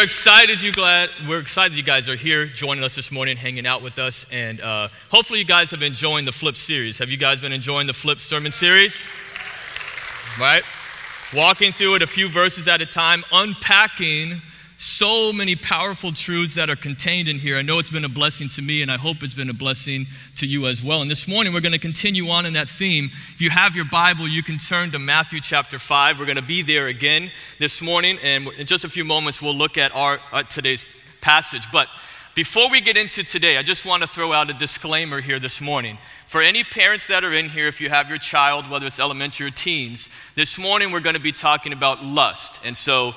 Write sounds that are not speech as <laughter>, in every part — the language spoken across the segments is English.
Are excited you glad we're excited you guys are here joining us this morning, hanging out with us, and uh, hopefully you guys have been enjoying the Flip series. Have you guys been enjoying the Flip sermon series? Right? Walking through it a few verses at a time, unpacking so many powerful truths that are contained in here. I know it's been a blessing to me, and I hope it's been a blessing to you as well. And this morning, we're going to continue on in that theme. If you have your Bible, you can turn to Matthew chapter 5. We're going to be there again this morning, and in just a few moments, we'll look at our uh, today's passage. But before we get into today, I just want to throw out a disclaimer here this morning. For any parents that are in here, if you have your child, whether it's elementary or teens, this morning we're going to be talking about lust. And so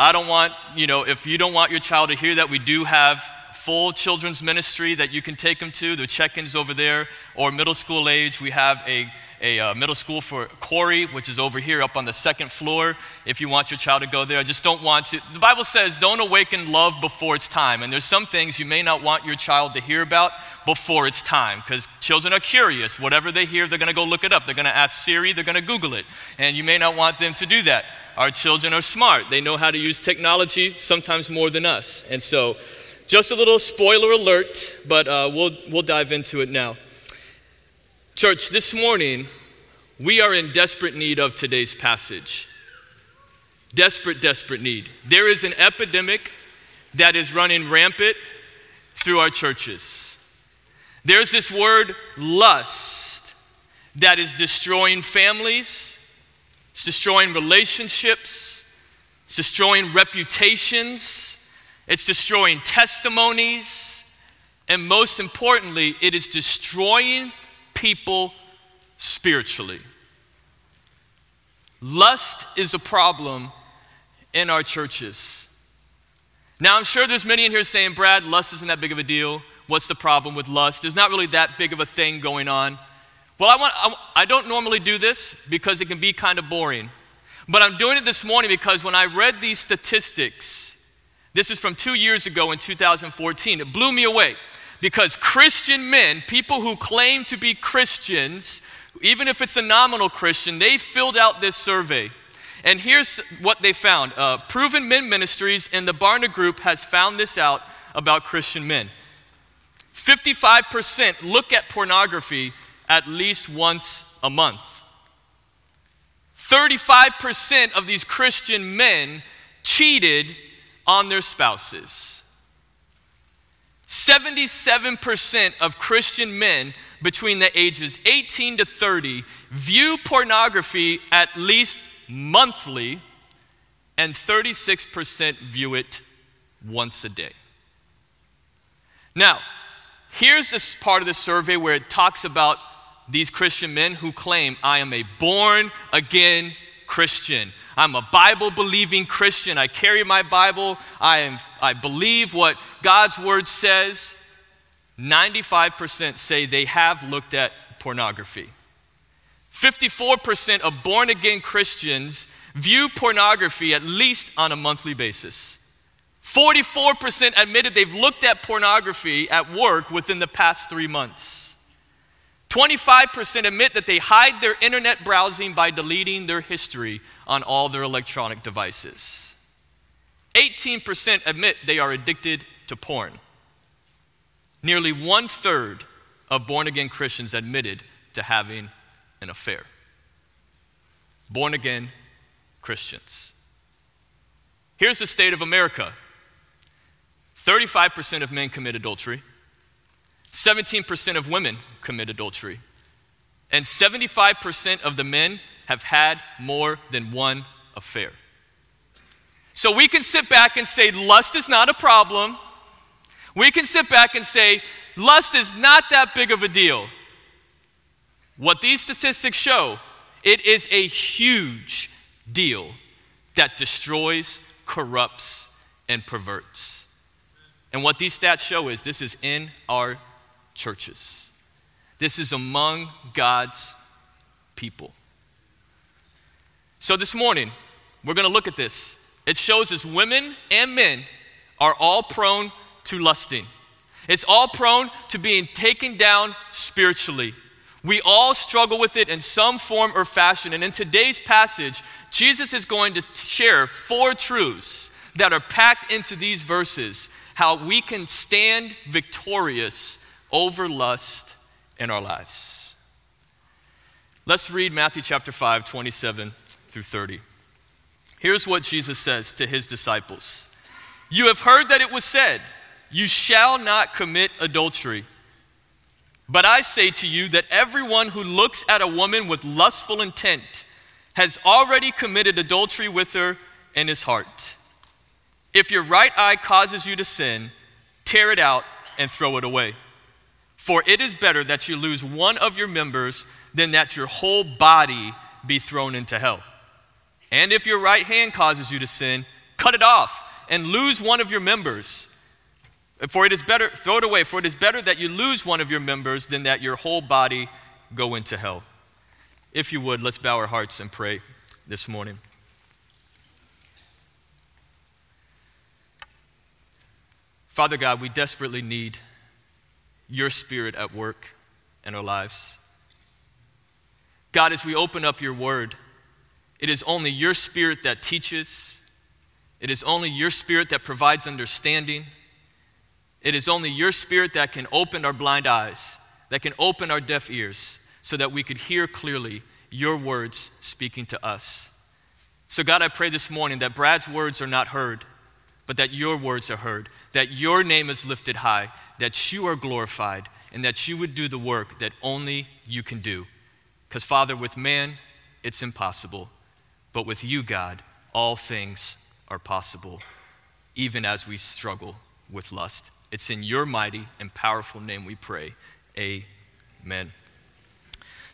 I don't want, you know, if you don't want your child to hear that, we do have full children's ministry that you can take them to. The check ins over there, or middle school age. We have a, a uh, middle school for Corey, which is over here up on the second floor if you want your child to go there. I just don't want to. The Bible says, don't awaken love before it's time. And there's some things you may not want your child to hear about before it's time because children are curious. Whatever they hear, they're going to go look it up. They're going to ask Siri, they're going to Google it. And you may not want them to do that. Our children are smart. They know how to use technology sometimes more than us. And so, just a little spoiler alert, but uh, we'll, we'll dive into it now. Church, this morning, we are in desperate need of today's passage. Desperate, desperate need. There is an epidemic that is running rampant through our churches. There's this word lust that is destroying families it's destroying relationships, it's destroying reputations, it's destroying testimonies, and most importantly, it is destroying people spiritually. Lust is a problem in our churches. Now, I'm sure there's many in here saying, Brad, lust isn't that big of a deal. What's the problem with lust? There's not really that big of a thing going on. Well, I, want, I, I don't normally do this because it can be kind of boring. But I'm doing it this morning because when I read these statistics, this is from two years ago in 2014, it blew me away. Because Christian men, people who claim to be Christians, even if it's a nominal Christian, they filled out this survey. And here's what they found uh, Proven Men Ministries and the Barna Group has found this out about Christian men. 55% look at pornography at least once a month. 35% of these Christian men cheated on their spouses. 77% of Christian men between the ages 18 to 30 view pornography at least monthly, and 36% view it once a day. Now, here's this part of the survey where it talks about these Christian men who claim, I am a born again Christian. I'm a Bible believing Christian. I carry my Bible. I, am, I believe what God's word says. 95% say they have looked at pornography. 54% of born again Christians view pornography at least on a monthly basis. 44% admitted they've looked at pornography at work within the past three months. 25% admit that they hide their internet browsing by deleting their history on all their electronic devices. 18% admit they are addicted to porn. Nearly one third of born again Christians admitted to having an affair. Born again Christians. Here's the state of America 35% of men commit adultery. 17% of women commit adultery. And 75% of the men have had more than one affair. So we can sit back and say lust is not a problem. We can sit back and say lust is not that big of a deal. What these statistics show, it is a huge deal that destroys, corrupts, and perverts. And what these stats show is this is in our churches. This is among God's people. So this morning, we're going to look at this. It shows us women and men are all prone to lusting. It's all prone to being taken down spiritually. We all struggle with it in some form or fashion. And in today's passage, Jesus is going to share four truths that are packed into these verses how we can stand victorious over lust in our lives. Let's read Matthew chapter 5, 27 through 30. Here's what Jesus says to his disciples You have heard that it was said, You shall not commit adultery. But I say to you that everyone who looks at a woman with lustful intent has already committed adultery with her in his heart. If your right eye causes you to sin, tear it out and throw it away. For it is better that you lose one of your members than that your whole body be thrown into hell. And if your right hand causes you to sin, cut it off and lose one of your members. For it is better, throw it away, for it is better that you lose one of your members than that your whole body go into hell. If you would, let's bow our hearts and pray this morning. Father God, we desperately need your spirit at work in our lives. God, as we open up your word, it is only your spirit that teaches, it is only your spirit that provides understanding. It is only your spirit that can open our blind eyes, that can open our deaf ears, so that we could hear clearly your words speaking to us. So, God, I pray this morning that Brad's words are not heard, but that your words are heard, that your name is lifted high, that you are glorified, and that you would do the work that only you can do. Because, Father, with man, it's impossible, but with you, God, all things are possible, even as we struggle with lust. It's in your mighty and powerful name we pray. Amen.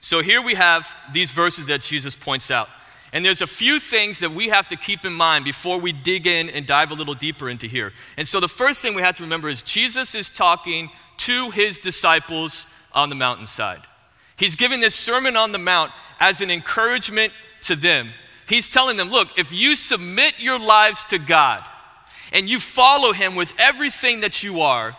So here we have these verses that Jesus points out. And there's a few things that we have to keep in mind before we dig in and dive a little deeper into here. And so the first thing we have to remember is Jesus is talking to his disciples on the mountainside. He's giving this Sermon on the Mount as an encouragement to them. He's telling them, look, if you submit your lives to God, and you follow him with everything that you are,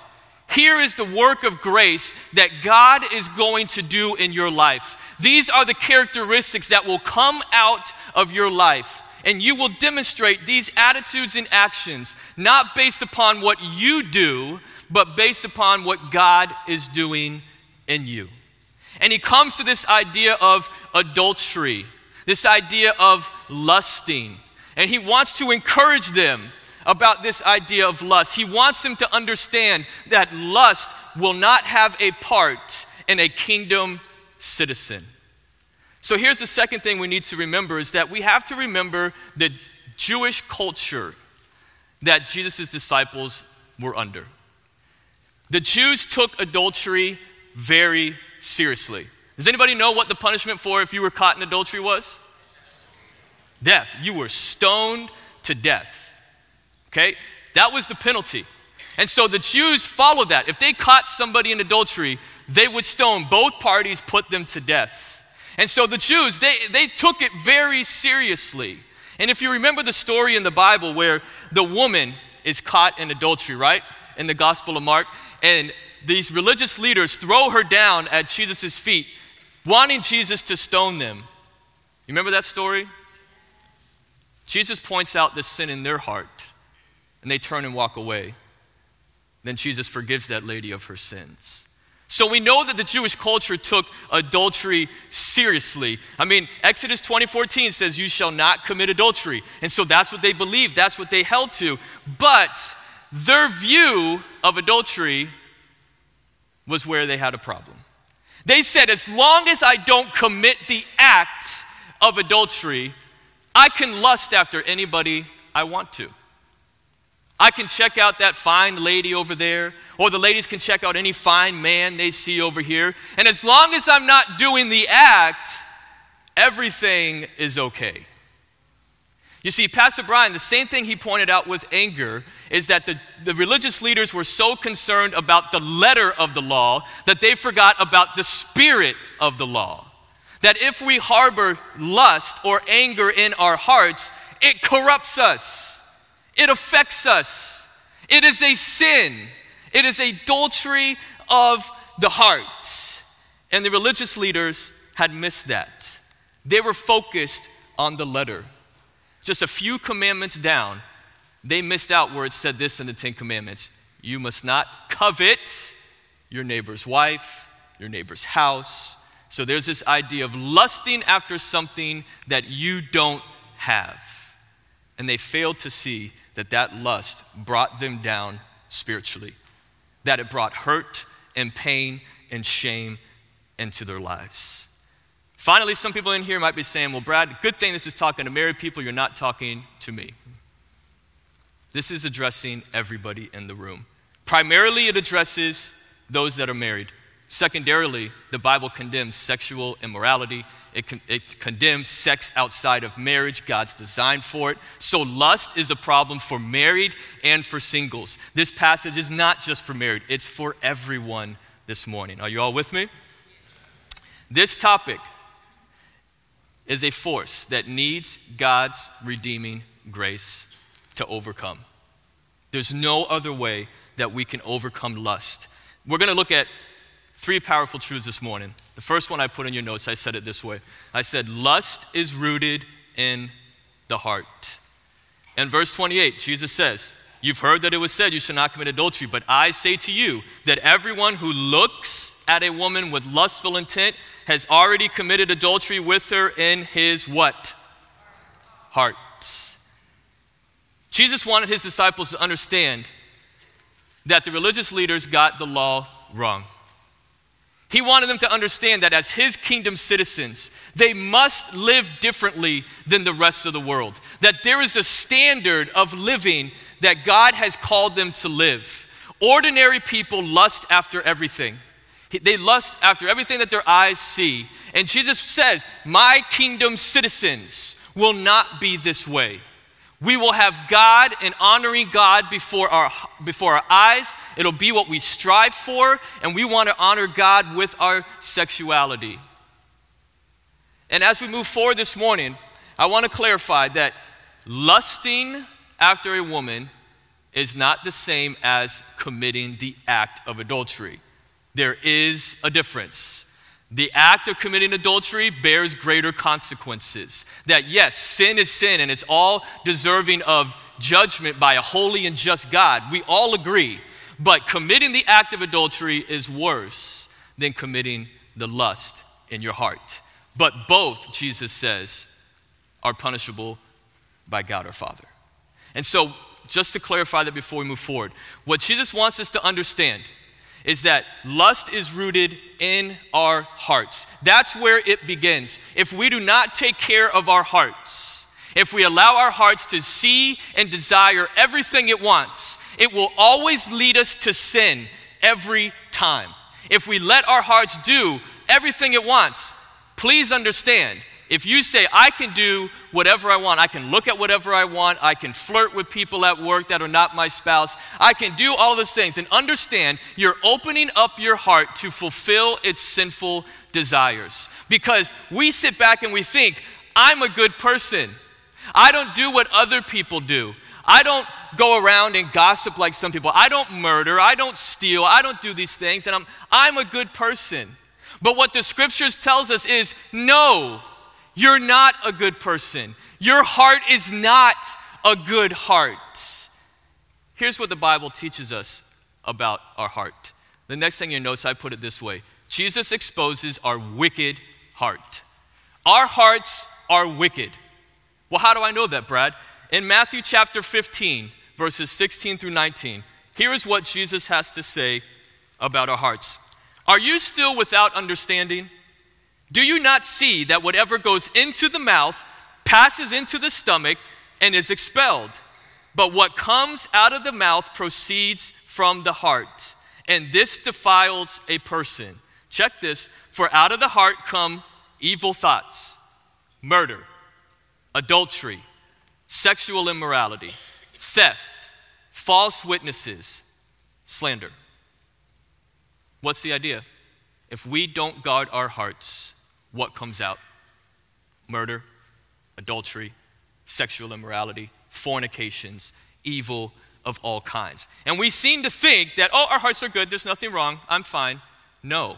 here is the work of grace that God is going to do in your life. These are the characteristics that will come out of your life. And you will demonstrate these attitudes and actions not based upon what you do, but based upon what God is doing in you. And he comes to this idea of adultery, this idea of lusting. And he wants to encourage them about this idea of lust. He wants them to understand that lust will not have a part in a kingdom citizen. So here's the second thing we need to remember is that we have to remember the Jewish culture that Jesus' disciples were under. The Jews took adultery very seriously. Does anybody know what the punishment for if you were caught in adultery was? Death. You were stoned to death. Okay? That was the penalty. And so the Jews followed that. If they caught somebody in adultery, they would stone both parties, put them to death. And so the Jews, they, they took it very seriously. And if you remember the story in the Bible where the woman is caught in adultery, right? In the Gospel of Mark, and these religious leaders throw her down at Jesus' feet, wanting Jesus to stone them. You remember that story? Jesus points out the sin in their heart and they turn and walk away. Then Jesus forgives that lady of her sins. So we know that the Jewish culture took adultery seriously. I mean, Exodus 20:14 says you shall not commit adultery. And so that's what they believed, that's what they held to. But their view of adultery was where they had a problem. They said as long as I don't commit the act of adultery, I can lust after anybody I want to. I can check out that fine lady over there, or the ladies can check out any fine man they see over here. And as long as I'm not doing the act, everything is okay. You see, Pastor Brian, the same thing he pointed out with anger is that the, the religious leaders were so concerned about the letter of the law that they forgot about the spirit of the law. That if we harbor lust or anger in our hearts, it corrupts us. It affects us. It is a sin. It is adultery of the heart. And the religious leaders had missed that. They were focused on the letter. Just a few commandments down, they missed out where it said this in the Ten Commandments You must not covet your neighbor's wife, your neighbor's house. So there's this idea of lusting after something that you don't have. And they failed to see that that lust brought them down spiritually, that it brought hurt and pain and shame into their lives. Finally, some people in here might be saying, Well, Brad, good thing this is talking to married people, you're not talking to me. This is addressing everybody in the room. Primarily, it addresses those that are married. Secondarily, the Bible condemns sexual immorality. It, con- it, condemns sex outside of marriage. God's designed for it. So, lust is a problem for married and for singles. This passage is not just for married, it's for everyone this morning. Are you all with me? This topic is a force that needs God's redeeming grace to overcome. There's no other way that we can overcome lust. We're going to look at three powerful truths this morning. The first one I put in your notes, I said it this way I said, Lust is rooted in the heart. In verse 28, Jesus says, You've heard that it was said, You shall not commit adultery, but I say to you that everyone who looks at a woman with lustful intent has already committed adultery with her in his what? Heart. Jesus wanted his disciples to understand that the religious leaders got the law wrong. He wanted them to understand that as his kingdom citizens, they must live differently than the rest of the world. That there is a standard of living that God has called them to live. Ordinary people lust after everything. They lust after everything that their eyes see. And Jesus says, My kingdom citizens will not be this way. We will have God and honoring God before our, before our eyes. It'll be what we strive for, and we want to honor God with our sexuality. And as we move forward this morning, I want to clarify that lusting after a woman is not the same as committing the act of adultery. There is a difference. The act of committing adultery bears greater consequences. That, yes, sin is sin and it's all deserving of judgment by a holy and just God. We all agree. But committing the act of adultery is worse than committing the lust in your heart. But both, Jesus says, are punishable by God our Father. And so, just to clarify that before we move forward, what Jesus wants us to understand is that lust is rooted in our hearts. That's where it begins. If we do not take care of our hearts, if we allow our hearts to see and desire everything it wants, it will always lead us to sin every time. If we let our hearts do everything it wants, please understand if you say, I can do whatever I want, I can look at whatever I want, I can flirt with people at work that are not my spouse, I can do all those things, and understand you're opening up your heart to fulfill its sinful desires. Because we sit back and we think, I'm a good person. I don't do what other people do. I don't go around and gossip like some people. I don't murder. I don't steal. I don't do these things. And I'm, I'm a good person. But what the scriptures tells us is no, you're not a good person. Your heart is not a good heart. Here's what the Bible teaches us about our heart. The next thing you notice, I put it this way Jesus exposes our wicked heart. Our hearts are wicked. Well, how do I know that, Brad? In Matthew chapter 15, verses 16 through 19, here is what Jesus has to say about our hearts. Are you still without understanding? Do you not see that whatever goes into the mouth passes into the stomach and is expelled? But what comes out of the mouth proceeds from the heart, and this defiles a person. Check this for out of the heart come evil thoughts, murder, adultery, sexual immorality, theft, false witnesses, slander. What's the idea? If we don't guard our hearts, what comes out murder, adultery, sexual immorality, fornications, evil of all kinds. And we seem to think that, oh, our hearts are good, there's nothing wrong, I'm fine. No.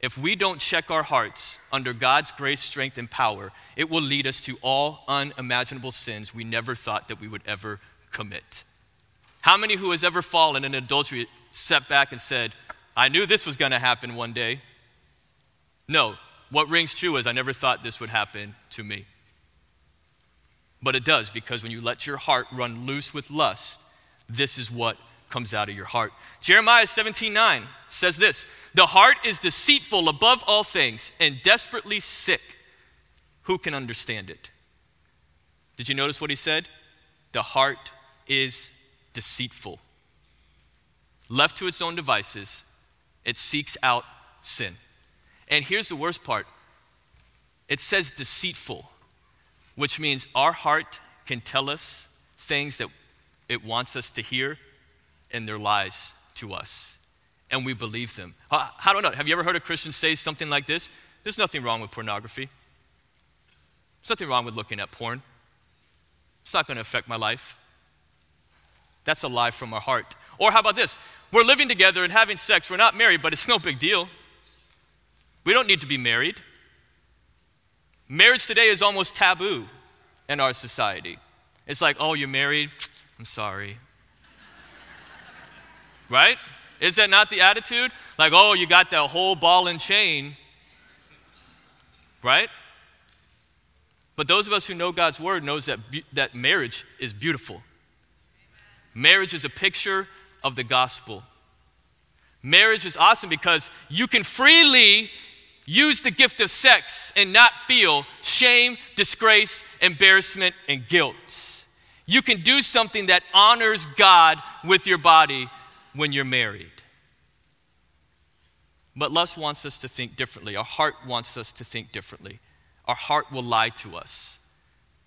If we don't check our hearts under God's grace, strength, and power, it will lead us to all unimaginable sins we never thought that we would ever commit. How many who has ever fallen in adultery sat back and said, I knew this was going to happen one day? No, what rings true is I never thought this would happen to me. But it does because when you let your heart run loose with lust, this is what comes out of your heart. Jeremiah 17 9 says this The heart is deceitful above all things and desperately sick. Who can understand it? Did you notice what he said? The heart is deceitful. Left to its own devices, it seeks out sin. And here's the worst part it says deceitful, which means our heart can tell us things that it wants us to hear, and they're lies to us. And we believe them. I, I don't know. Have you ever heard a Christian say something like this? There's nothing wrong with pornography. There's nothing wrong with looking at porn. It's not going to affect my life. That's a lie from our heart. Or how about this? We're living together and having sex. We're not married, but it's no big deal. We don't need to be married. Marriage today is almost taboo in our society. It's like, oh, you're married? I'm sorry. <laughs> right? Is that not the attitude? Like, oh, you got that whole ball and chain. Right? But those of us who know God's word knows that, that marriage is beautiful. Marriage is a picture of the gospel. Marriage is awesome because you can freely use the gift of sex and not feel shame, disgrace, embarrassment, and guilt. You can do something that honors God with your body when you're married. But lust wants us to think differently. Our heart wants us to think differently. Our heart will lie to us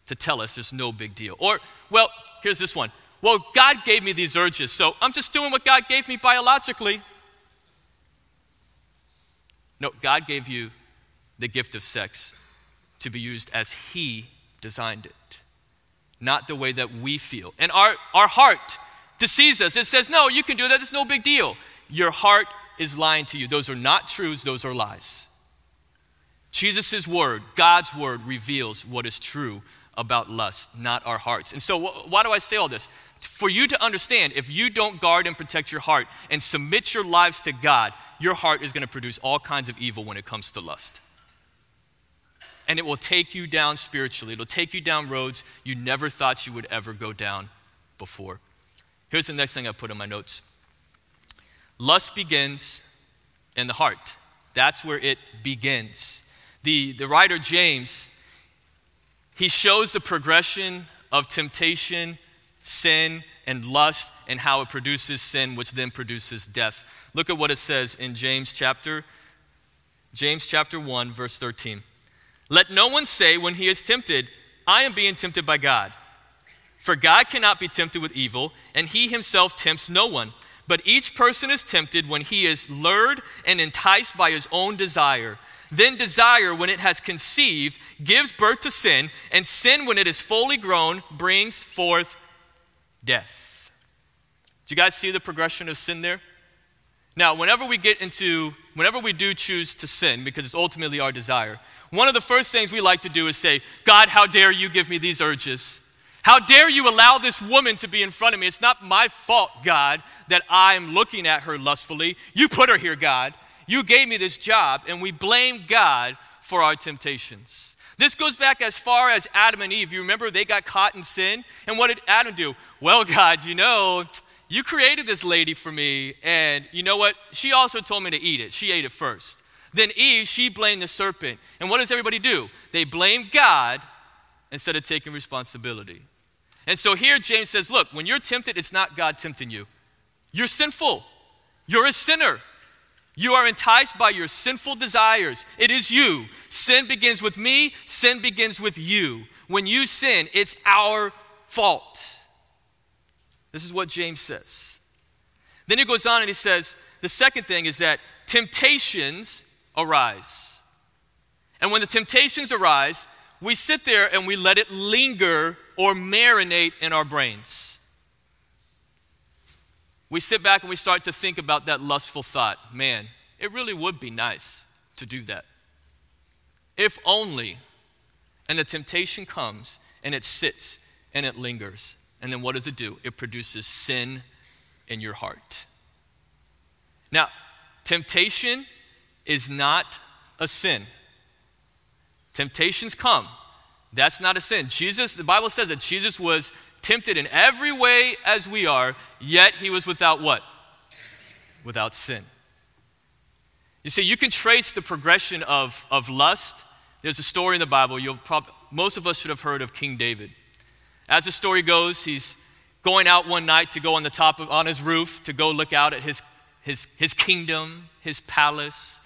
to tell us there's no big deal. Or, well, here's this one. Well, God gave me these urges, so I'm just doing what God gave me biologically. No, God gave you the gift of sex to be used as He designed it, not the way that we feel. And our, our heart deceives us. It says, no, you can do that, it's no big deal. Your heart is lying to you. Those are not truths, those are lies. Jesus' word, God's word, reveals what is true about lust, not our hearts. And so, wh- why do I say all this? For you to understand if you don't guard and protect your heart and submit your lives to God, your heart is going to produce all kinds of evil when it comes to lust. And it will take you down spiritually. It'll take you down roads you never thought you would ever go down before. Here's the next thing I put in my notes lust begins in the heart. That's where it begins. The, the writer James, he shows the progression of temptation sin and lust and how it produces sin which then produces death. Look at what it says in james chapter james chapter 1 verse 13 let no one say when he is tempted i am being tempted by god. For god cannot be tempted with evil and he himself tempts no one. But each person is tempted when he is lured and enticed by his own desire. Then desire, when it has conceived, gives birth to sin, and sin, when it is fully grown, brings forth death. Do you guys see the progression of sin there? Now, whenever we get into, whenever we do choose to sin, because it's ultimately our desire, one of the first things we like to do is say, God, how dare you give me these urges? How dare you allow this woman to be in front of me? It's not my fault, God, that I'm looking at her lustfully. You put her here, God. You gave me this job, and we blame God for our temptations. This goes back as far as Adam and Eve. You remember they got caught in sin? And what did Adam do? Well, <laughs> God, you know, you created this lady for me, and you know what? She also told me to eat it. She ate it first. Then Eve, she blamed the serpent. And what does everybody do? They blame God instead of taking responsibility. And so here James says, look, when you're tempted, it's not God tempting you. You're sinful. You're a sinner. You are enticed by your sinful desires. It is you. Sin begins with me, sin begins with you. When you sin, it's our fault. This is what James says. Then he goes on and he says, the second thing is that temptations arise. And when the temptations arise, we sit there and we let it linger or marinate in our brains we sit back and we start to think about that lustful thought. Man, it really would be nice to do that. If only. And the temptation comes and it sits and it lingers And then what does it do? It produces sin in your heart. Now, temptation is not a sin. Temptations come. That's not a sin. Jesus, the Bible says that Jesus was tempted in every way as we are, yet he was without what? Without sin. You see, you can trace the progression of, of lust. There's a story in the Bible. You'll prob- most of us should have heard of King David. As the story goes, he's going out one night to go on the top of, on his roof to go look out at his, his, his kingdom, his palace.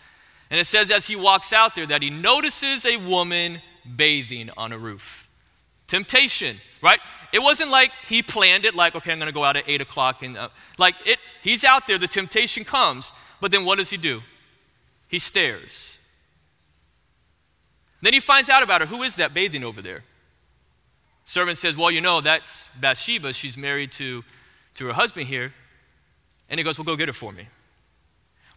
And it says as he walks out there that he notices a woman bathing on a roof. Temptation, right? It wasn't like he planned it, like, okay, I'm going to go out at 8 o'clock. And, uh, like, it, he's out there, the temptation comes. But then what does he do? He stares. Then he finds out about her. Who is that bathing over there? Servant says, Well, you know, that's Bathsheba. She's married to, to her husband here. And he goes, Well, go get her for me.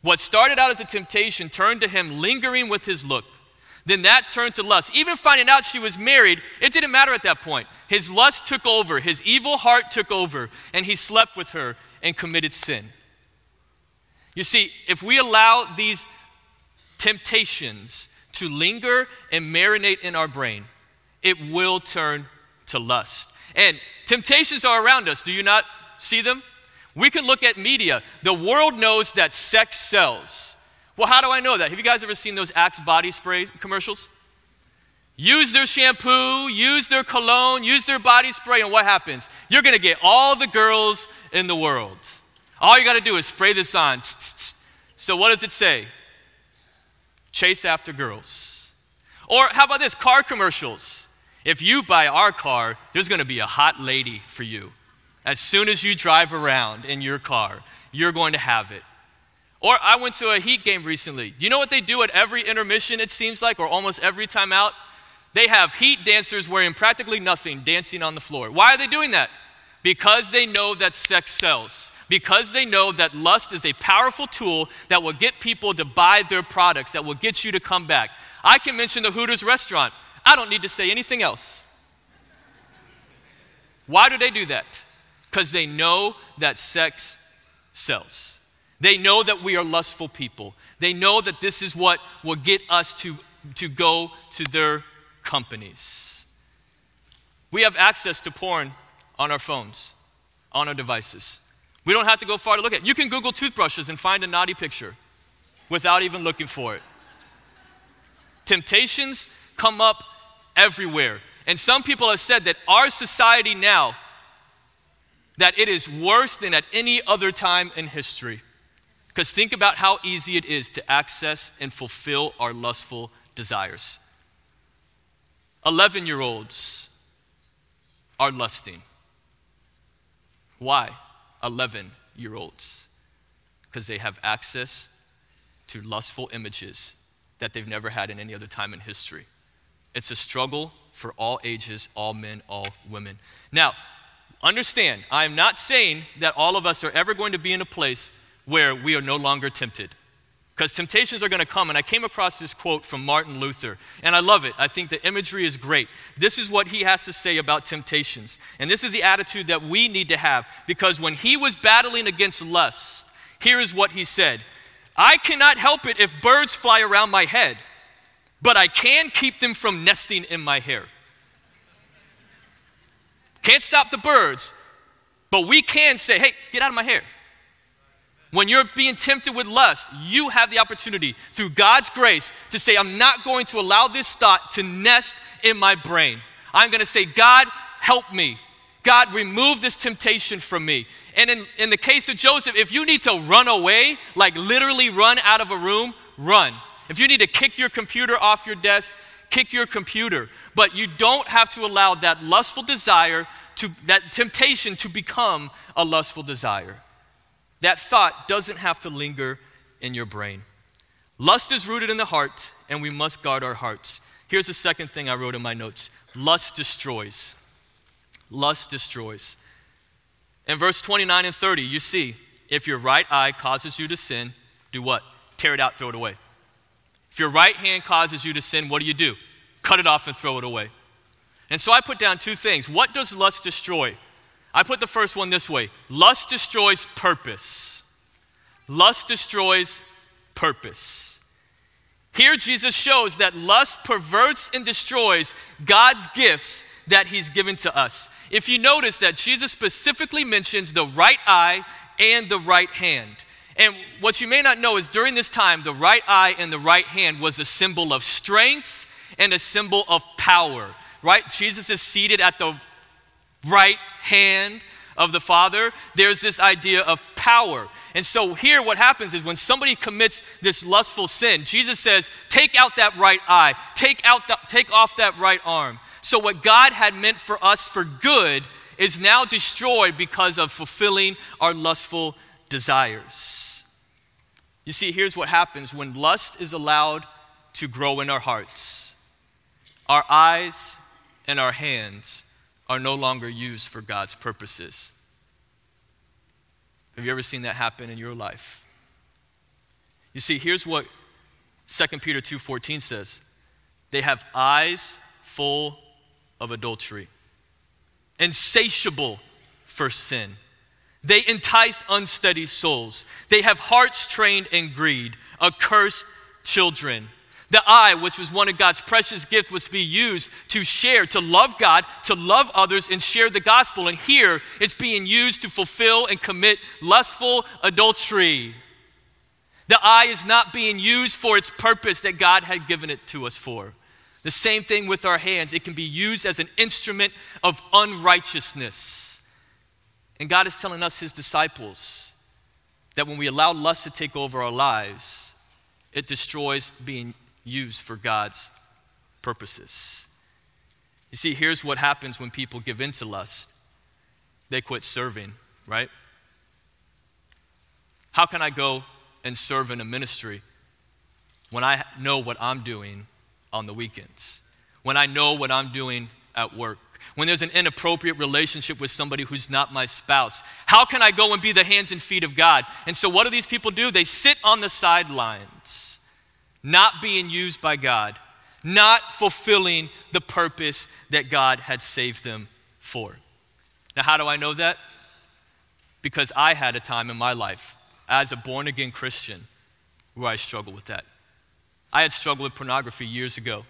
What started out as a temptation turned to him lingering with his look. Then that turned to lust. Even finding out she was married, it didn't matter at that point. His lust took over, his evil heart took over, and he slept with her and committed sin. You see, if we allow these temptations to linger and marinate in our brain, it will turn to lust. And temptations are around us. Do you not see them? We can look at media. The world knows that sex sells. Well, how do I know that? Have you guys ever seen those Axe body spray commercials? Use their shampoo, use their cologne, use their body spray, and what happens? You're gonna get all the girls in the world. All you gotta do is spray this on. So, what does it say? Chase after girls. Or how about this? Car commercials. If you buy our car, there's gonna be a hot lady for you. As soon as you drive around in your car, you're going to have it. Or I went to a Heat game recently. Do you know what they do at every intermission, it seems like, or almost every time out? They have Heat dancers wearing practically nothing dancing on the floor. Why are they doing that? Because they know that sex sells. Because they know that lust is a powerful tool that will get people to buy their products, that will get you to come back. I can mention the Hooters restaurant. I don't need to say anything else. Why do they do that? Because they know that sex sells. They know that we are lustful people. They know that this is what will get us to, to go to their companies. We have access to porn on our phones, on our devices. We don't have to go far to look at it. You can Google toothbrushes and find a naughty picture without even looking for it. Temptations come up everywhere. And some people have said that our society now, that it is worse than at any other time in history. Because think about how easy it is to access and fulfill our lustful desires. 11 year olds are lusting. Why 11 year olds? Because they have access to lustful images that they've never had in any other time in history. It's a struggle for all ages, all men, all women. Now, understand, I am not saying that all of us are ever going to be in a place where we are no longer tempted. Because temptations are going to come. And I came across this quote from Martin Luther, and I love it. I think the imagery is great. This is what he has to say about temptations. And this is the attitude that we need to have. Because when he was battling against lust, here is what he said I cannot help it if birds fly around my head, but I can keep them from nesting in my hair. Can't stop the birds, but we can say, hey, get out of my hair. When you're being tempted with lust, you have the opportunity through God's grace to say, I'm not going to allow this thought to nest in my brain. I'm going to say, God, help me. God, remove this temptation from me. And in, in the case of Joseph, if you need to run away, like literally run out of a room, run. If you need to kick your computer off your desk, kick your computer. But you don't have to allow that lustful desire to, that temptation to become a lustful desire. That thought doesn't have to linger in your brain. Lust is rooted in the heart, and we must guard our hearts. Here's the second thing I wrote in my notes lust destroys. Lust destroys. In verse 29 and 30, you see, if your right eye causes you to sin, do what? Tear it out, throw it away. If your right hand causes you to sin, what do you do? Cut it off and throw it away. And so I put down two things. What does lust destroy? I put the first one this way lust destroys purpose. Lust destroys purpose. Here, Jesus shows that lust perverts and destroys God's gifts that He's given to us. If you notice that Jesus specifically mentions the right eye and the right hand. And what you may not know is during this time, the right eye and the right hand was a symbol of strength and a symbol of power, right? Jesus is seated at the right hand of the Father. There's this idea of power. And so here what happens is when somebody commits this lustful sin, Jesus says, take out that right eye, take out the, take off that right arm. So what God had meant for us for good is now destroyed because of fulfilling our lustful desires. You see, here's what happens when lust is allowed to grow in our hearts. Our eyes and our hands are no longer used for God's purposes. Have you ever seen that happen in your life? You see, here's what 2 Peter 2:14 says. They have eyes full of adultery insatiable for sin. They entice unsteady souls. They have hearts trained in greed, accursed children. The eye, which was one of God's precious gifts, was to be used to share, to love God, to love others, and share the gospel. And here it's being used to fulfill and commit lustful adultery. The eye is not being used for its purpose that God had given it to us for. The same thing with our hands. It can be used as an instrument of unrighteousness. And God is telling us, His disciples, that when we allow lust to take over our lives, it destroys being used for God's purposes. You see, here's what happens when people give in to lust they quit serving, right? How can I go and serve in a ministry when I know what I'm doing on the weekends, when I know what I'm doing at work, when there's an inappropriate relationship with somebody who's not my spouse. How can I go and be the hands and feet of God? And so, what do these people do? They sit on the sidelines, not being used by God, not fulfilling the purpose that God had saved them for. Now, how do I know that? Because I had a time in my life as a born again Christian where I struggled with that. I had struggled with pornography years ago.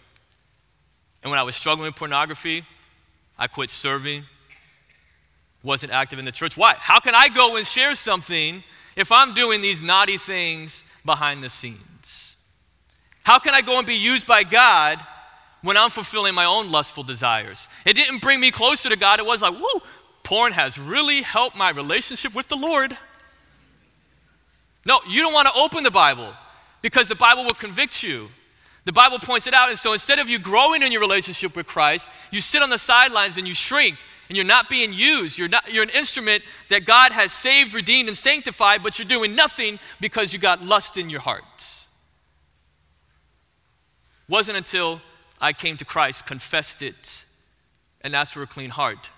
And when I was struggling with pornography, I quit serving, wasn't active in the church. Why? How can I go and share something if I'm doing these naughty things behind the scenes? How can I go and be used by God when I'm fulfilling my own lustful desires? It didn't bring me closer to God. It was like, whoa, porn has really helped my relationship with the Lord. No, you don't want to open the Bible because the Bible will convict you. The Bible points it out. And so instead of you growing in your relationship with Christ, you sit on the sidelines and you shrink and you're not being used. You're, not, you're an instrument that God has saved, redeemed, and sanctified, but you're doing nothing because you got lust in your heart. Wasn't until I came to Christ, confessed it, and asked for a clean heart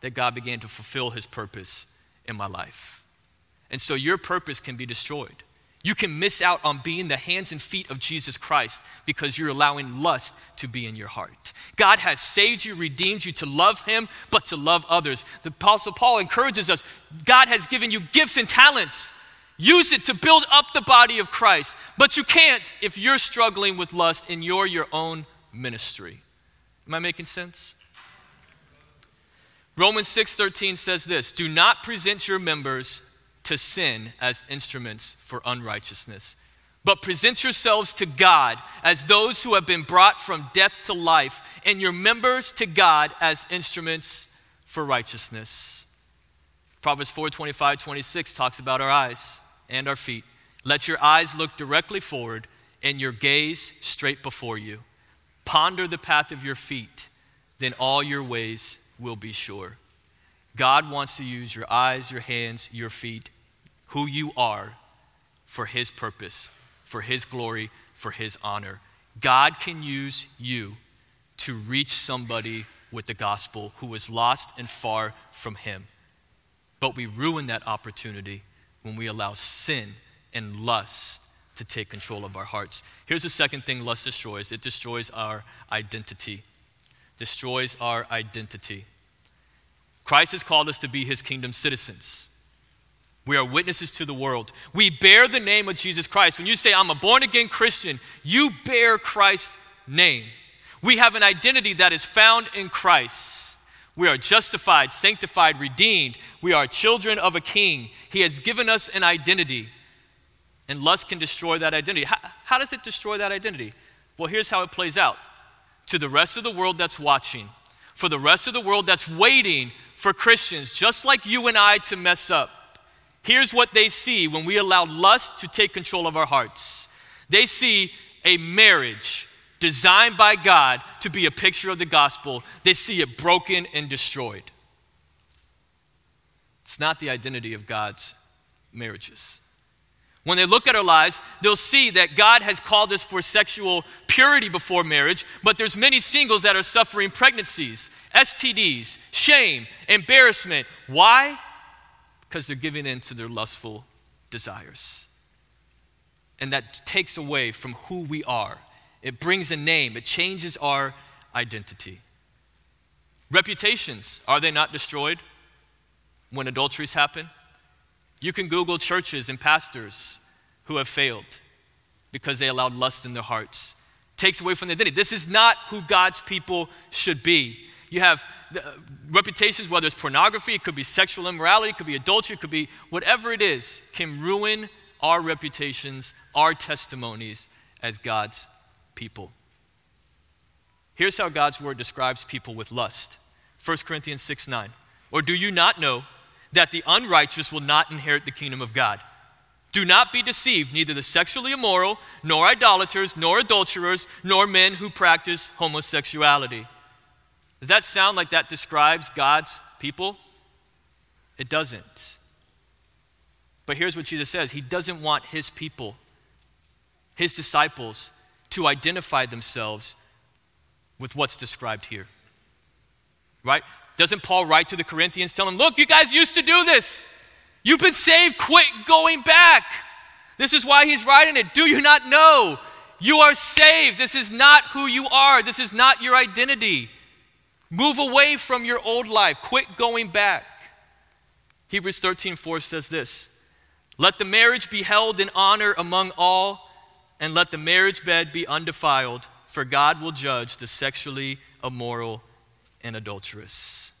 that God began to fulfill his purpose in my life. And so your purpose can be destroyed. You can miss out on being the hands and feet of Jesus Christ because you're allowing lust to be in your heart. God has saved you, redeemed you to love Him, but to love others. The Apostle Paul encourages us God has given you gifts and talents. Use it to build up the body of Christ. But you can't if you're struggling with lust in your, your own ministry. Am I making sense? Romans 6:13 says this, "Do not present your members to sin as instruments for unrighteousness. But present yourselves to God as those who have been brought from death to life, and your members to God as instruments for righteousness. Proverbs 4 25, 26 talks about our eyes and our feet. Let your eyes look directly forward and your gaze straight before you. Ponder the path of your feet, then all your ways will be sure. God wants to use your eyes, your hands, your feet, who you are for His purpose, for His glory, for His honor. God can use you to reach somebody with the gospel who is lost and far from Him. But we ruin that opportunity when we allow sin and lust to take control of our hearts. Here's the second thing lust destroys it destroys our identity. Destroys our identity. Christ has called us to be his kingdom citizens. We are witnesses to the world. We bear the name of Jesus Christ. When you say, I'm a born again Christian, you bear Christ's name. We have an identity that is found in Christ. We are justified, sanctified, redeemed. We are children of a king. He has given us an identity. And lust can destroy that identity. How, how does it destroy that identity? Well, here's how it plays out to the rest of the world that's watching, for the rest of the world that's waiting for Christians, just like you and I, to mess up. Here's what they see when we allow lust to take control of our hearts they see a marriage designed by God to be a picture of the gospel, they see it broken and destroyed. It's not the identity of God's marriages. When they look at our lives, they'll see that God has called us for sexual purity before marriage, but there's many singles that are suffering pregnancies, STDs, shame, embarrassment. Why? Because they're giving in to their lustful desires. And that takes away from who we are. It brings a name, it changes our identity. Reputations, are they not destroyed when adulteries happen? You can Google churches and pastors who have failed because they allowed lust in their hearts. Takes away from the identity. This is not who God's people should be. You have the, uh, reputations, whether it's pornography, it could be sexual immorality, it could be adultery, it could be whatever it is, can ruin our reputations, our testimonies as God's people. Here's how God's word describes people with lust 1 Corinthians 6 9. Or do you not know that the unrighteous will not inherit the kingdom of God? Do not be deceived, neither the sexually immoral, nor idolaters, nor adulterers, nor men who practice homosexuality. Does that sound like that describes God's people? It doesn't. But here's what Jesus says He doesn't want His people, His disciples, to identify themselves with what's described here. Right? Doesn't Paul write to the Corinthians, tell them, look, you guys used to do this. You've been saved, quit going back. This is why he's writing it. Do you not know? You are saved. This is not who you are. This is not your identity. Move away from your old life. Quit going back. Hebrews 13 4 says this Let the marriage be held in honor among all and let the marriage bed be undefiled, for God will judge the sexually immoral and adulterous.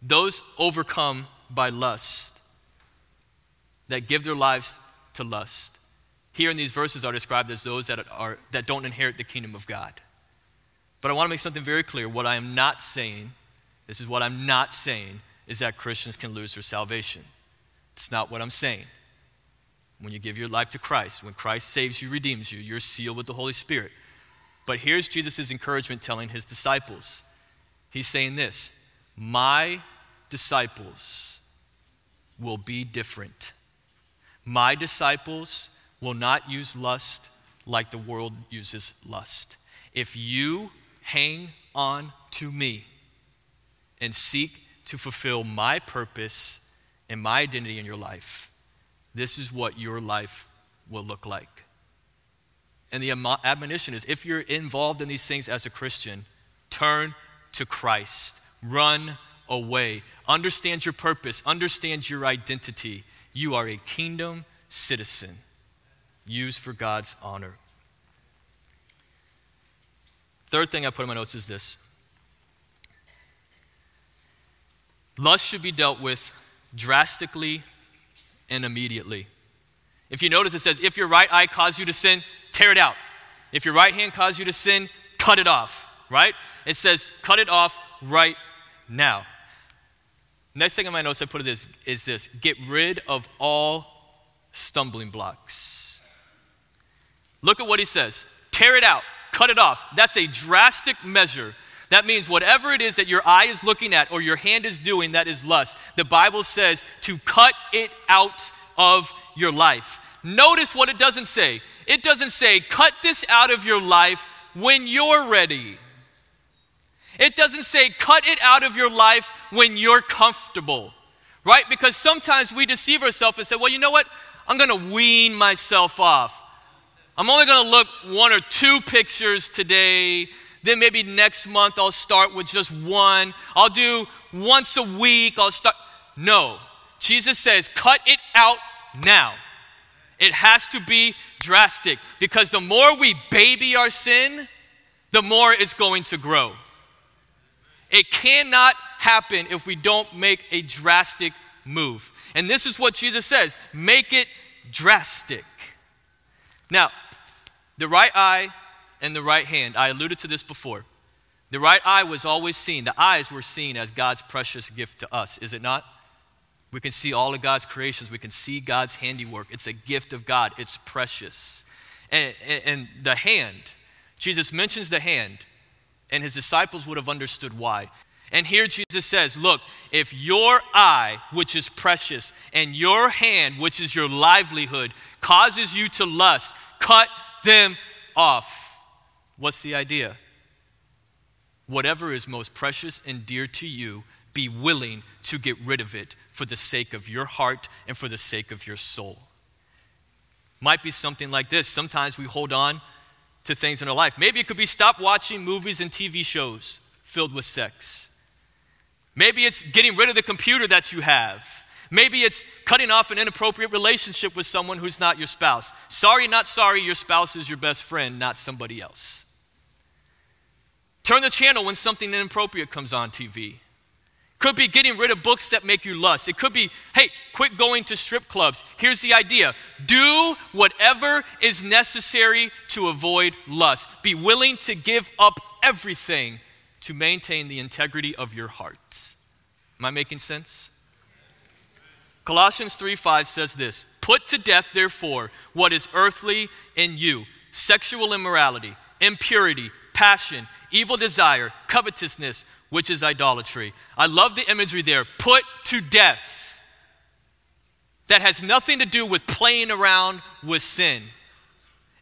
Those overcome by lust, that give their lives to lust, here in these verses are described as those that, are, that don't inherit the kingdom of God. But I want to make something very clear. What I am not saying, this is what I'm not saying, is that Christians can lose their salvation. It's not what I'm saying. When you give your life to Christ, when Christ saves you, redeems you, you're sealed with the Holy Spirit. But here's Jesus' encouragement telling his disciples. He's saying this My disciples will be different. My disciples will not use lust like the world uses lust. If you hang on to me and seek to fulfill my purpose and my identity in your life, this is what your life will look like. And the admonition is if you're involved in these things as a Christian, turn to Christ, run away, understand your purpose, understand your identity. You are a kingdom citizen used for God's honor. Third thing I put in my notes is this lust should be dealt with drastically and immediately. If you notice, it says, if your right eye causes you to sin, tear it out. If your right hand causes you to sin, cut it off, right? It says, cut it off right now. Next thing in my notes I put is, is this get rid of all stumbling blocks. Look at what he says tear it out, cut it off. That's a drastic measure that means whatever it is that your eye is looking at or your hand is doing that is lust, the Bible says to cut it out of your life. Notice what it doesn't say. It doesn't say, cut this out of your life when you're ready. It doesn't say, cut it out of your life when you're comfortable, right? Because sometimes we deceive ourselves and say, well, you know what? I'm going to wean myself off. I'm only going to look one or two pictures today Then maybe next month I'll start with just one. I'll do once a week. I'll start. No. Jesus says, cut it out now. It has to be drastic because the more we baby our sin, the more it's going to grow. It cannot happen if we don't make a drastic move. And this is what Jesus says make it drastic. Now, the right eye and the right hand, I alluded to this before. The right eye was always seen, the eyes were seen as God's precious gift to us, is it not? We can see all of God's creations. We can see God's handiwork. It's a gift of God, it's precious. And, and, and, the hand, Jesus mentions the hand, and his disciples would have understood why. And here Jesus says, Look, if your eye, which is precious, and your hand, which is your livelihood, causes you to lust, cut them off. What's the idea? Whatever is most precious and dear to you, be willing to get rid of it for the sake of your heart and for the sake of your soul. Might be something like this. Sometimes we hold on to things in our life. Maybe it could be stop watching movies and TV shows filled with sex. Maybe it's getting rid of the computer that you have. Maybe it's cutting off an inappropriate relationship with someone who's not your spouse. Sorry, not sorry, your spouse is your best friend, not somebody else. Turn the channel when something inappropriate comes on TV. Could be getting rid of books that make you lust. It could be, hey, quit going to strip clubs. Here's the idea do whatever is necessary to avoid lust. Be willing to give up everything to maintain the integrity of your heart. Am I making sense? Colossians 3 5 says this Put to death, therefore, what is earthly in you sexual immorality, impurity, passion, evil desire, covetousness, which is idolatry. I love the imagery there. Put to death. That has nothing to do with playing around with sin.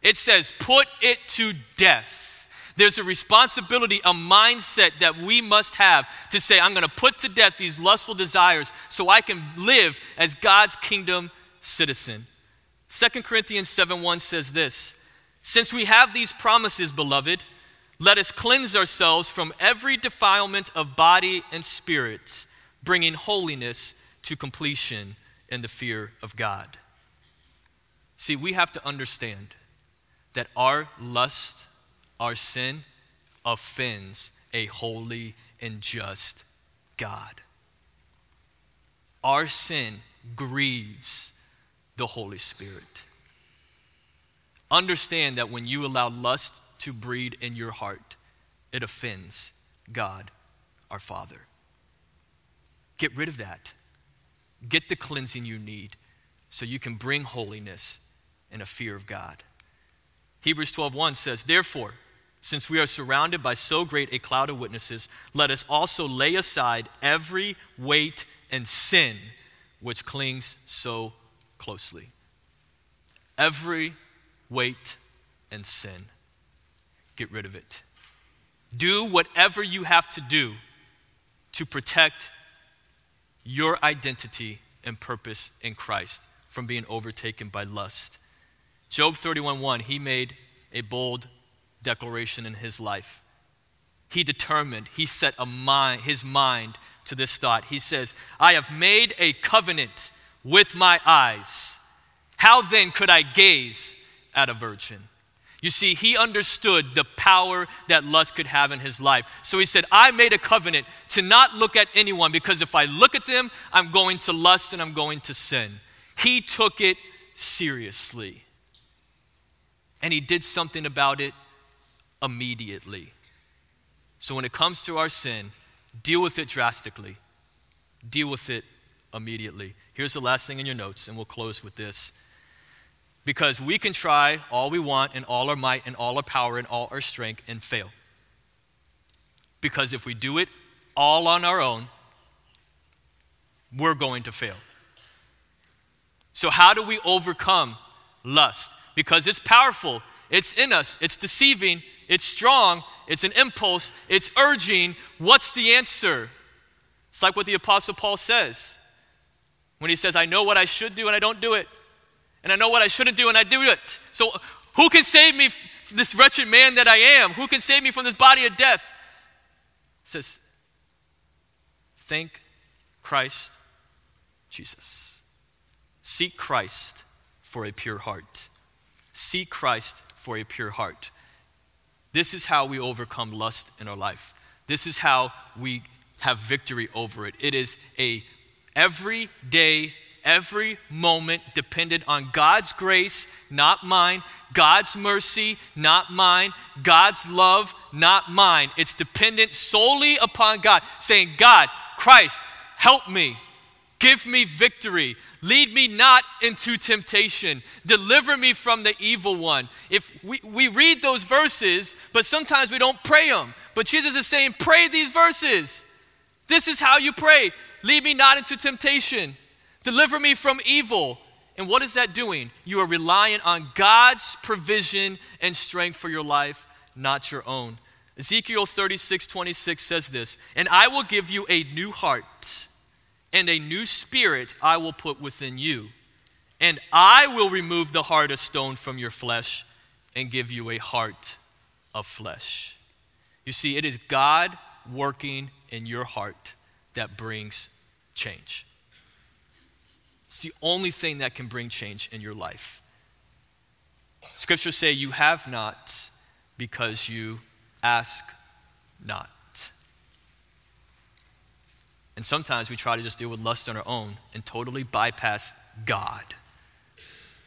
It says, put it to death. There's a responsibility, a mindset that we must have to say, I'm going to put to death these lustful desires so I can live as God's kingdom citizen. 2 Corinthians 7 1 says this Since we have these promises, beloved, let us cleanse ourselves from every defilement of body and spirit, bringing holiness to completion in the fear of God. See, we have to understand that our lust our sin offends a holy and just God. Our sin grieves the Holy Spirit. Understand that when you allow lust to breed in your heart, it offends God, our Father. Get rid of that. Get the cleansing you need so you can bring holiness and a fear of God. Hebrews 12:1 says, "Therefore, since we are surrounded by so great a cloud of witnesses, let us also lay aside every weight and sin which clings so closely. Every weight and sin. Get rid of it. Do whatever you have to do to protect your identity and purpose in Christ from being overtaken by lust. Job 31:1, he made a bold declaration in his life. He determined, he set a mind, his mind to this thought. He says, I have made a covenant with my eyes. How then could I gaze at a virgin? You see, he understood the power that lust could have in his life. So he said, I made a covenant to not look at anyone because if I look at them, I'm going to lust and I'm going to sin. He took it seriously. And he did something about it immediately. So when it comes to our sin, deal with it drastically, deal with it immediately. Here's the last thing in your notes, and we'll close with this. Because we can try all we want and all our might and all our power and all our strength and fail. Because if we do it all on our own, we're going to fail. So, how do we overcome lust? Because it's powerful, it's in us, it's deceiving, it's strong, it's an impulse, it's urging. What's the answer? It's like what the Apostle Paul says when he says, I know what I should do and I don't do it, and I know what I shouldn't do and I do it. So, who can save me this wretched man that I am? Who can save me from this body of death? Says, Thank Christ Jesus. Seek Christ for a pure heart. Seek Christ for a pure heart. This is how we overcome lust in our life. This is how we have victory over it. It is a every day, every moment depended on God's grace, not mine, God's mercy, not mine, God's love, not mine. It's dependent solely upon God, saying, God, Christ, help me. Give me victory. Lead me not into temptation. Deliver me from the evil one. If we, we read those verses, but sometimes we don't pray them. But Jesus is saying, pray these verses. This is how you pray. Lead me not into temptation. Deliver me from evil. And what is that doing? You are reliant on God's provision and strength for your life, not your own. Ezekiel 36 26 says this, and I will give you a new heart and a new spirit I will put within you. And I will remove the heart of stone from your flesh and give you a heart of flesh. You see, it is God working in your heart that brings change. It's the only thing that can bring change in your life. Scriptures say you have not because you ask not. And sometimes we try to just deal with lust on our own and totally bypass God,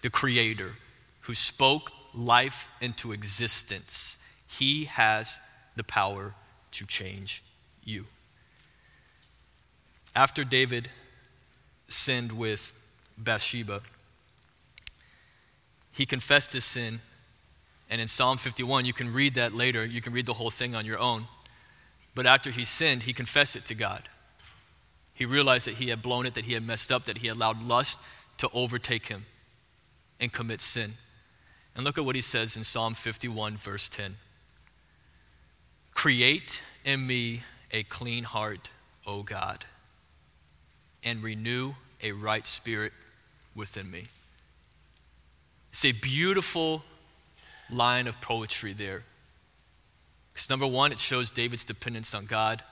the Creator, who spoke life into existence. He has the power to change you. After David sinned with Bathsheba, he confessed his sin. And in Psalm 51, you can read that later. You can read the whole thing on your own. But after he sinned, he confessed it to God. He realized that he had blown it, that he had messed up, that he allowed lust to overtake him and commit sin. And look at what he says in Psalm 51, verse 10 Create in me a clean heart, O God, and renew a right spirit within me. It's a beautiful line of poetry there. Because number one, it shows David's dependence on God.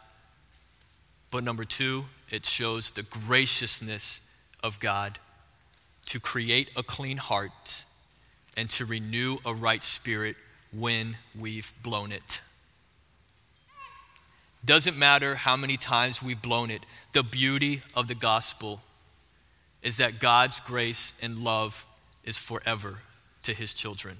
But number two, it shows the graciousness of God to create a clean heart and to renew a right spirit when we've blown it. Doesn't matter how many times we've blown it, the beauty of the gospel is that God's grace and love is forever to his children.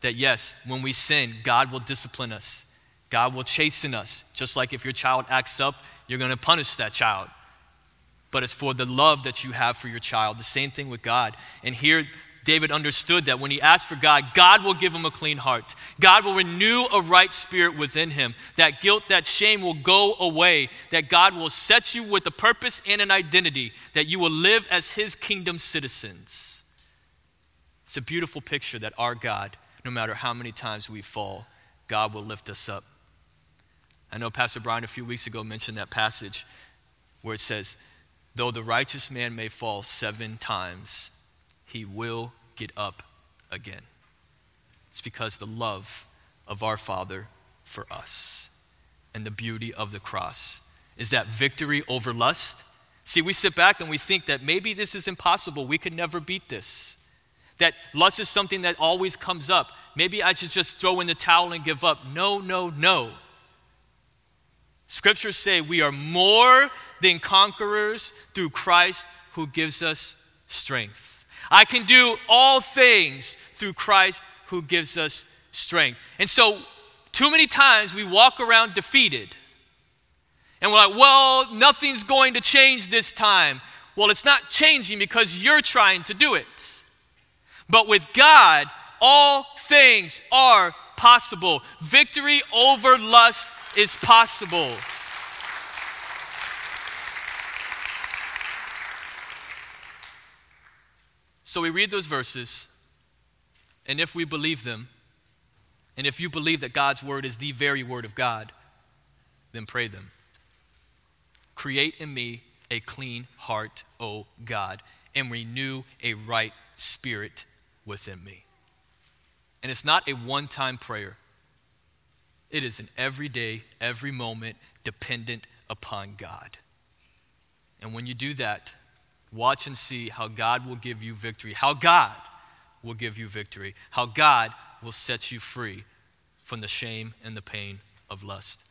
That yes, when we sin, God will discipline us. God will chasten us. Just like if your child acts up, you're going to punish that child. But it's for the love that you have for your child. The same thing with God. And here, David understood that when he asked for God, God will give him a clean heart. God will renew a right spirit within him. That guilt, that shame will go away. That God will set you with a purpose and an identity. That you will live as his kingdom citizens. It's a beautiful picture that our God, no matter how many times we fall, God will lift us up. I know Pastor Brian a few weeks ago mentioned that passage where it says, Though the righteous man may fall seven times, he will get up again. It's because the love of our Father for us and the beauty of the cross is that victory over lust. See, we sit back and we think that maybe this is impossible. We could never beat this. That lust is something that always comes up. Maybe I should just throw in the towel and give up. No, no, no. Scriptures say we are more than conquerors through Christ who gives us strength. I can do all things through Christ who gives us strength. And so, too many times we walk around defeated. And we're like, well, nothing's going to change this time. Well, it's not changing because you're trying to do it. But with God, all things are possible. Victory over lust is possible. So we read those verses, and if we believe them, and if you believe that God's word is the very word of God, then pray them. Create in me a clean heart, O God, and renew a right spirit within me. And it's not a one time prayer, it is an everyday, every moment dependent upon God. And when you do that, watch and see how God will give you victory, how God will give you victory, how God will set you free from the shame and the pain of lust.